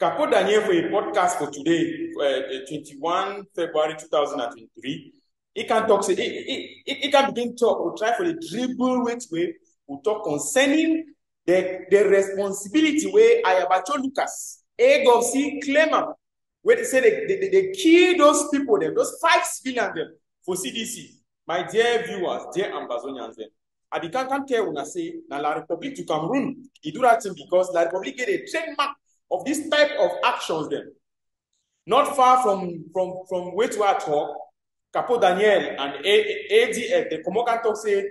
For a podcast for today, uh, 21 February 2023. He can talk, say, he, he, he can begin talk or try for the dribble which way we talk concerning the, the responsibility where Ayaba Cho Lucas, Egov claim where they say they, they, they kill those people, them, those five civilians them, for CDC. My dear viewers, dear Ambazonians, them, I can not tell when I say, now La Republic to Cameroon, he do that thing because La Republic get a trademark of this type of actions then. Not far from from from where to talk, Capo Daniel and ADF, the Komokan talk say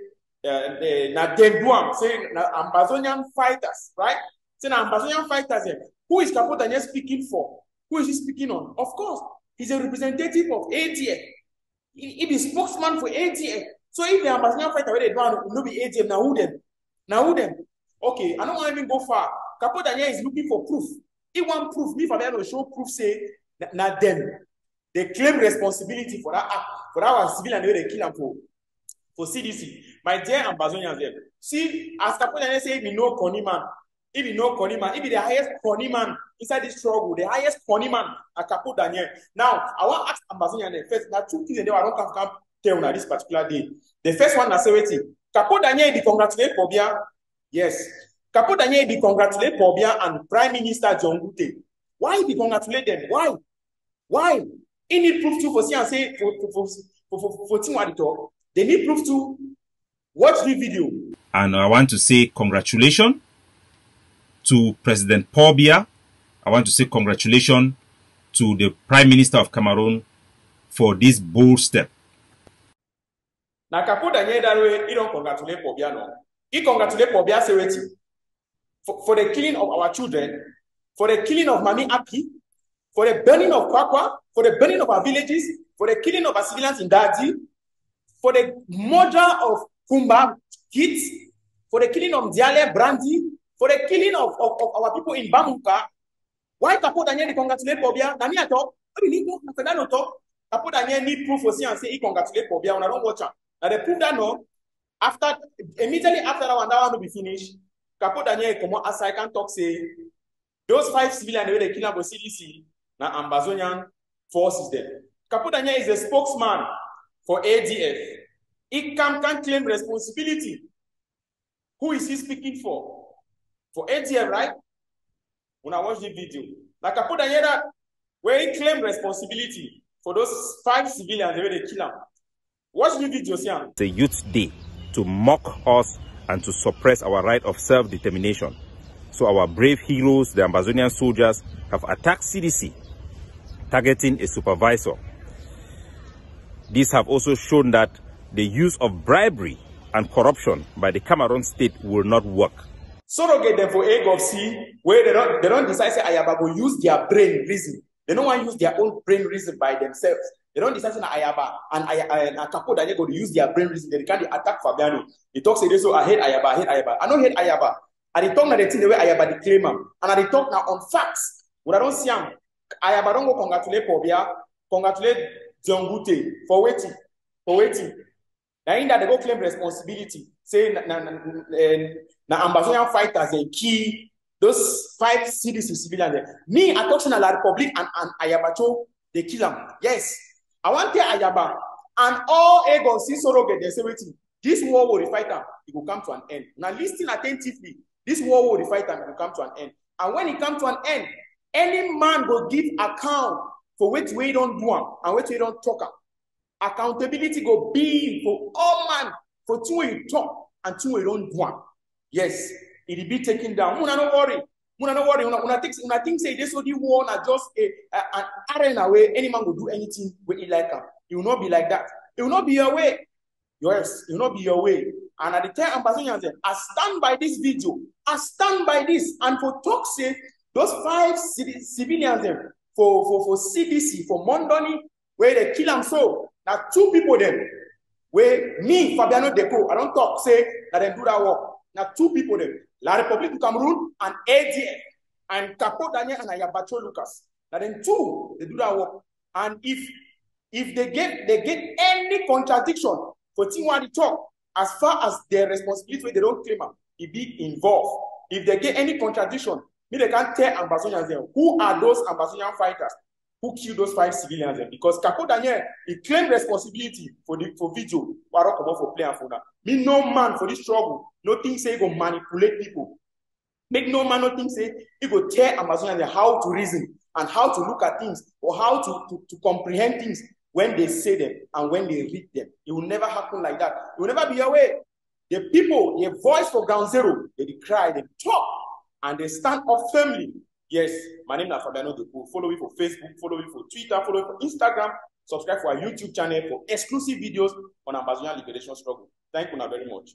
uh, na Denduam, say Ambazonian fighters, right? Say Ambazonian fighters. Who is Capo Daniel speaking for? Who is he speaking on? Of course, he's a representative of ADF. He, he spokesman for ADF. So if the Ambazonian fighter where they don't no be ADF, now who them? Now who them? Okay, I don't want to even go far. Capo Daniel is looking for proof. He want proof. Me, Fabiano, show proof, say, not them. They claim responsibility for that act, for that civilian they kill them for, for CDC. My dear Ambazonians there. See, as Kaponya say, if you know Connie man, if you know Connie man, if you the highest Connie man inside this struggle, the highest Connie man at Capo Daniel. Now, I want to ask Ambazonian there first. There are two things that I don't come, come tell on this particular day. The first one, I say, wait, Capo Daniel, the congratulate Paul Biya. Yes. Capo Daniel be congratulate Paul Biya and Prime Minister John Gute. Why be congratulate them? Why? Why? He need proof to for see and say for for for for for, for what talk. They need proof to watch the video. And I want to say congratulations to President Paul Biya. I want to say congratulations to the Prime Minister of Cameroon for this bold step. Now, Capo Daniel Darwe, he don't congratulate Paul Biya no. He congratulate Paul Biya say waiting for, for the killing of our children, for the killing of Mami Aki, for the burning of Kwakwa, for the burning of our villages, for the killing of our civilians in Dadi, for the murder of Kumba kids, for the killing of Diale Brandy, for the killing of, of, of our people in Bamuka. Why Capo Daniel congratulate Paul Biya? Nani ato? What do you need talk? Capo Daniel need proof for and say he congratulate Paul Biya when I don't watch her. Now they prove that no. After immediately after that one, that one will be finished. Capo Daniel comment as I can talk say those five civilians they kill about CDC na Ambazonian forces there. Capo Daniel is a spokesman for ADF. He can, can claim responsibility. Who is he speaking for? For ADF, right? When I watch the video. Like Capo Daniel where he claim responsibility for those five civilians they kill him. Watch the video, Sian. The Youth Day to mock us and to suppress our right of self-determination. So our brave heroes, the Ambazonian soldiers, have attacked CDC, targeting a supervisor. These have also shown that the use of bribery and corruption by the Cameroon state will not work. Surrogate them for AGovC, where they don't, they don't decide say Ayaba go use their brain reason. They don't want to use their own brain reason by themselves. They don't decide that Ayaba and, and Capo that they go to use their brain reason. They can't attack Fabiano. He talks say so oh, I hate Ayaba, I hate Ayaba. I don't hate Ayaba. And they talk now the thing the way Ayaba the claim him. And they talk now on facts. When I don't see him, Ayaba don't go congratulate Paul Biya, congratulate John Gute for waiting, for waiting. Now in that they go claim responsibility. Say na na na, na eh, Ambazonian fighters they key those five CDC civilians. Eh. Me, I talk to La Republic and, and Ayaba Cho, they kill them. Yes. I want to Ayaba and all Egon see Soroge, they say waiting. This war will fight them, it will come to an end. Now listen attentively. This war will fight them, it will come to an end. And when it comes to an end, any man will give account for which we don't do them and which we don't talk. Am. Accountability go be for all man for two way you talk and two you don't do them. Yes, it will be taken down. Muna no worry. Muna no worry. Una, una think, una think say this will be war na just a, a, an arena where any man will do anything with it like him. It will not be like that. It will not be your way. Yes, it will not be your way. And at the time, Ambassador said, I stand by this video. I stand by this. And for talk say, those five civilians them, for, for, for CDC, for Mondoni, where they kill them so. Now two people then, where me, Fabiano Deco, I don't talk, say that they do that work. Now two people then, La Republic of Cameroon and ADF, and Capo Daniel and Ayabacho Lucas. Now then two, they do that work. And if if they get they get any contradiction for they talk, as far as their responsibility, they don't claim them, it be involved. If they get any contradiction, Me, they can't tell then who are those Ambazonian fighters who killed those five civilians then? Because Capo Daniel, he claimed responsibility for the for video. Waro come for play for that. Me, no man for this struggle. No thing say go manipulate people. Make no man no think say he go tell Ambazonians how to reason and how to look at things or how to, to, to comprehend things when they say them and when they read them. It will never happen like that. It will never be away. The people, their voice for ground zero, they cry, they talk, and they stand up firmly. Yes, my name is Fabiano Depo. Follow me for Facebook, follow me for Twitter, follow me for Instagram, subscribe for our YouTube channel for exclusive videos on Ambazonian liberation struggle. Thank you very much.